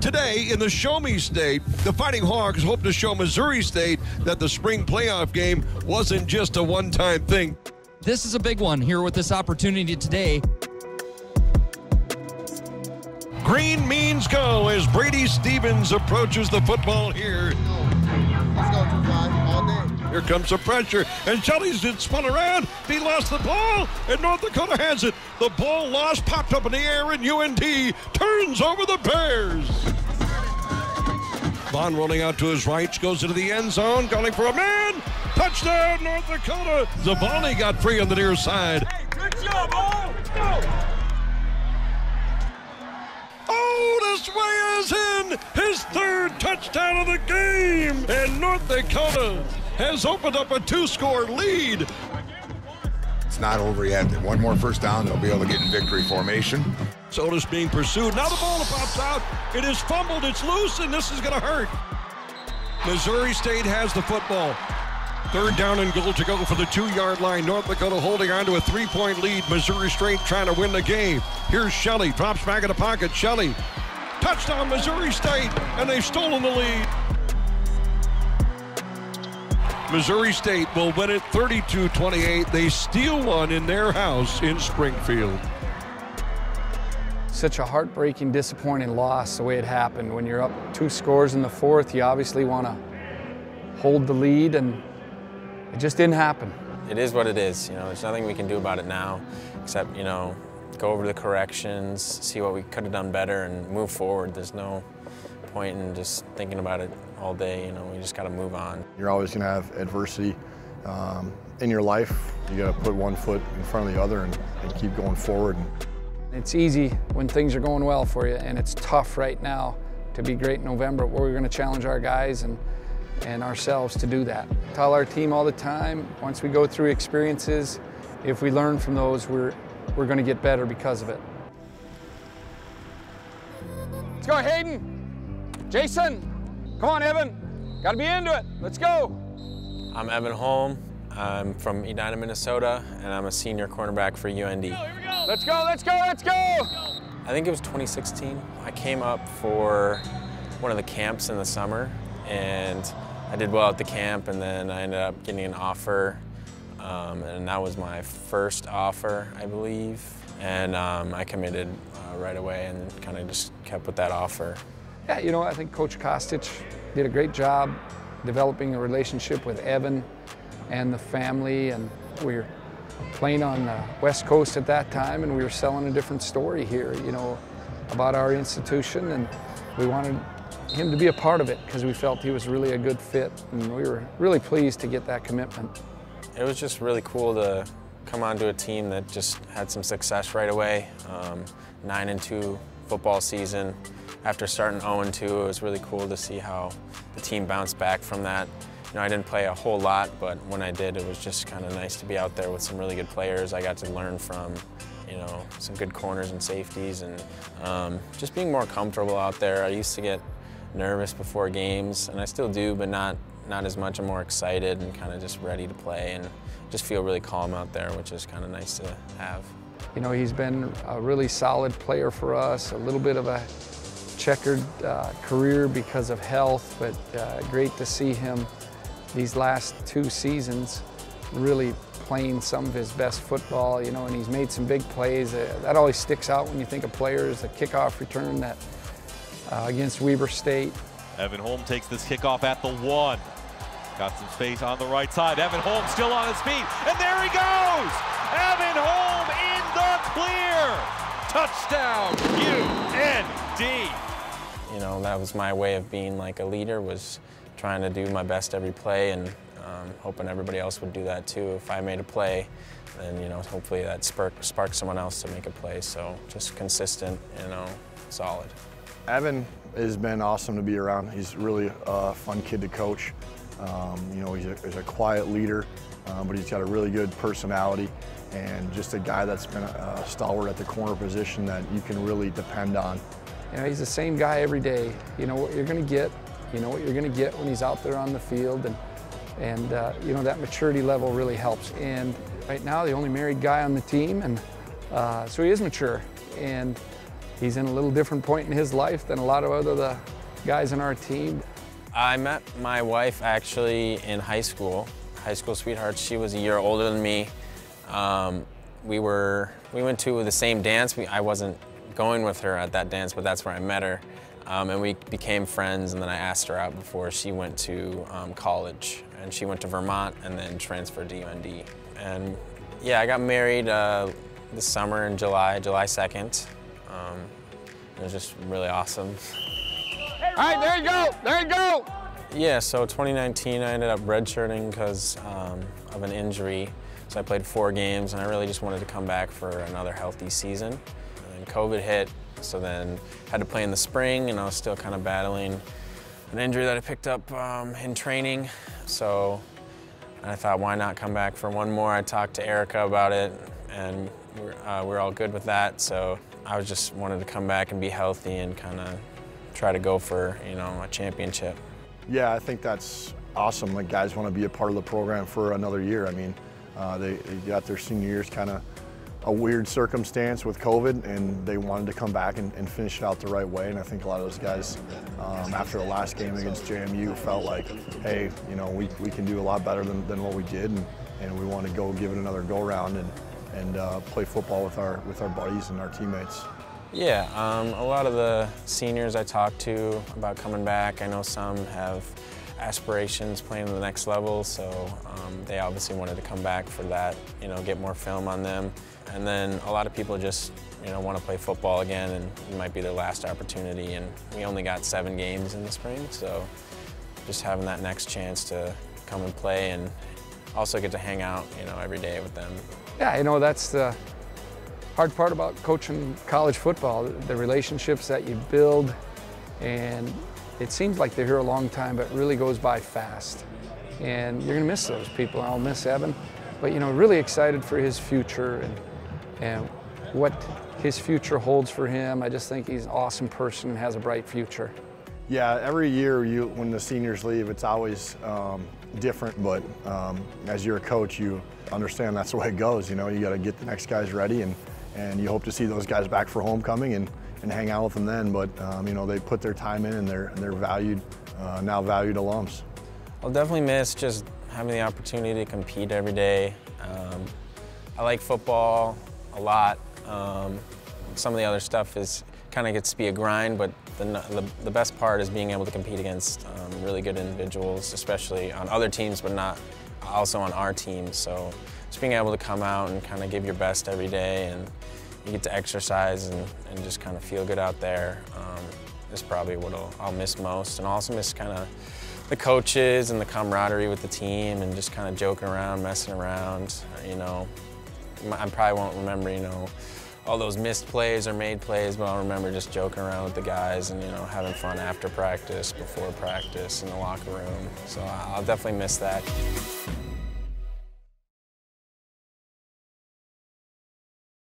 Today, in the Show Me State, the Fighting Hawks hope to show Missouri State that the spring playoff game wasn't just a one time thing. This is a big one here with this opportunity today. Green means go as Brady Stevens approaches the football here. Here comes the pressure, and been spun around. He lost the ball, and North Dakota has it. The ball lost, popped up in the air, and UND turns over the Bears. Vaughn rolling out to his right, goes into the end zone, going for a man. Touchdown, North Dakota. Zavani got free on the near side. Good job, all. Go. Otis Weah is in his third touchdown of the game, and North Dakota has opened up a two-score lead. It's not over yet. One more first down, they'll be able to get in victory formation. Otis being pursued. Now the ball pops out. It is fumbled. It's loose, and this is going to hurt. Missouri State has the football. Third down and goal to go for the two-yard line. North Dakota holding on to a three-point lead. Missouri State trying to win the game. Here's Shelley. Drops back in the pocket. Shelley. Touchdown, Missouri State, and they've stolen the lead. Missouri State will win it 32-28. They steal one in their house in Springfield. Such a heartbreaking, disappointing loss the way it happened. When you're up two scores in the fourth, you obviously want to hold the lead, and it just didn't happen. It is what it is. You know, there's nothing we can do about it now, except you know, go over the corrections, see what we could have done better, and move forward. There's no point in just thinking about it all day. You know, we just got to move on. You're always going to have adversity um, in your life. You got to put one foot in front of the other and, and keep going forward. It's easy when things are going well for you, and it's tough right now to be great in November. But we're going to challenge our guys and and ourselves to do that. Tell our team all the time, once we go through experiences, if we learn from those, we're, we're going to get better because of it. Let's go, Hayden. Jason. Come on, Evan. Got to be into it. Let's go. I'm Evan Holm. I'm from Edina, Minnesota, and I'm a senior cornerback for UND. Here we go. Let's go, let's go, let's go. I think it was 2016. I came up for one of the camps in the summer, and I did well at the camp, and then I ended up getting an offer, um, and that was my first offer, I believe. And um, I committed uh, right away and kind of just kept with that offer. Yeah, you know, I think Coach Kostic did a great job developing a relationship with Evan and the family, and we were playing on the West Coast at that time, and we were selling a different story here, you know, about our institution, and we wanted him to be a part of it because we felt he was really a good fit, and we were really pleased to get that commitment. It was just really cool to come onto a team that just had some success right away. Um, nine and two football season. After starting 0-2, it was really cool to see how the team bounced back from that. You know, I didn't play a whole lot, but when I did, it was just kind of nice to be out there with some really good players. I got to learn from, you know, some good corners and safeties, and um, just being more comfortable out there. I used to get nervous before games, and I still do, but not not as much. I'm more excited and kind of just ready to play, and just feel really calm out there, which is kind of nice to have. You know, he's been a really solid player for us. A little bit of a checkered uh, career because of health, but uh, great to see him these last two seasons really playing some of his best football, you know, and he's made some big plays. Uh, that always sticks out when you think of players, the kickoff return that uh, against Weber State. Evan Holm takes this kickoff at the one. Got some space on the right side. Evan Holm still on his feet, and there he goes! Evan Holm in the clear! Touchdown, UND! You know, that was my way of being like a leader, was trying to do my best every play and um, hoping everybody else would do that too. If I made a play, then, you know, hopefully that spark, sparked someone else to make a play. So just consistent, you know, solid. Evan has been awesome to be around. He's really a fun kid to coach. Um, you know, he's a, he's a quiet leader, um, but he's got a really good personality and just a guy that's been a, a stalwart at the corner position that you can really depend on. You know, he's the same guy every day. You know what you're going to get. You know what you're going to get when he's out there on the field, and and uh, you know that maturity level really helps. And right now, the only married guy on the team, and uh, so he is mature. And he's in a little different point in his life than a lot of other the guys in our team. I met my wife actually in high school, high school sweetheart. She was a year older than me. Um, we were we went to the same dance. We, I wasn't going with her at that dance, but that's where I met her. Um, and we became friends, and then I asked her out before she went to um, college. And she went to Vermont and then transferred to UND. And yeah, I got married uh, this summer in July, July 2nd. Um, it was just really awesome. All right, there you go, there you go. Yeah, so 2019 I ended up redshirting because um, of an injury. So I played four games and I really just wanted to come back for another healthy season. And COVID hit, so then had to play in the spring and I was still kind of battling an injury that I picked up um, in training. So I thought, why not come back for one more? I talked to Erica about it and we're, uh, we're all good with that. So I was just wanted to come back and be healthy and kind of try to go for, you know, a championship. Yeah, I think that's awesome. Like guys want to be a part of the program for another year. I mean, uh, they, they, got their senior years kind of a weird circumstance with COVID, and they wanted to come back and, and, finish it out the right way. And I think a lot of those guys, um, after the last game against JMU, felt like, hey, you know, we, we can do a lot better than, than what we did, and, and we want to go give it another go round and, and uh, play football with our with our buddies and our teammates. Yeah, um, a lot of the seniors I talked to about coming back, I know some have aspirations playing the next level, so um, they obviously wanted to come back for that, you know, get more film on them. And then a lot of people just, you know, want to play football again and it might be their last opportunity. And we only got seven games in the spring, so just having that next chance to come and play and also get to hang out, you know, every day with them. Yeah, you know, that's the hard part about coaching college football, the relationships that you build and it seems like they're here a long time, but really goes by fast. And you're gonna miss those people. I'll miss Evan, but you know, really excited for his future and, and what his future holds for him. I just think he's an awesome person and has a bright future. Yeah, every year you, when the seniors leave, it's always um, different, but um, as you're a coach, you understand that's the way it goes. You know, you got to get the next guys ready and, and you hope to see those guys back for homecoming and, and hang out with them then. But um, you know, they put their time in, and they're they're valued uh, now valued alums. I'll definitely miss just having the opportunity to compete every day. Um, I like football a lot. Um, some of the other stuff is kind of gets to be a grind, but the, the, the, best part is being able to compete against um, really good individuals, especially on other teams, but not also on our team. So just being able to come out and kind of give your best every day and you get to exercise and, and just kind of feel good out there um, is probably what I'll, I'll, miss most. And also miss kind of the coaches and the camaraderie with the team and just kind of joking around, messing around, you know. I probably won't remember, you know, all those missed plays or made plays, but I'll remember just joking around with the guys and, you know, having fun after practice, before practice, in the locker room. So I'll definitely miss that.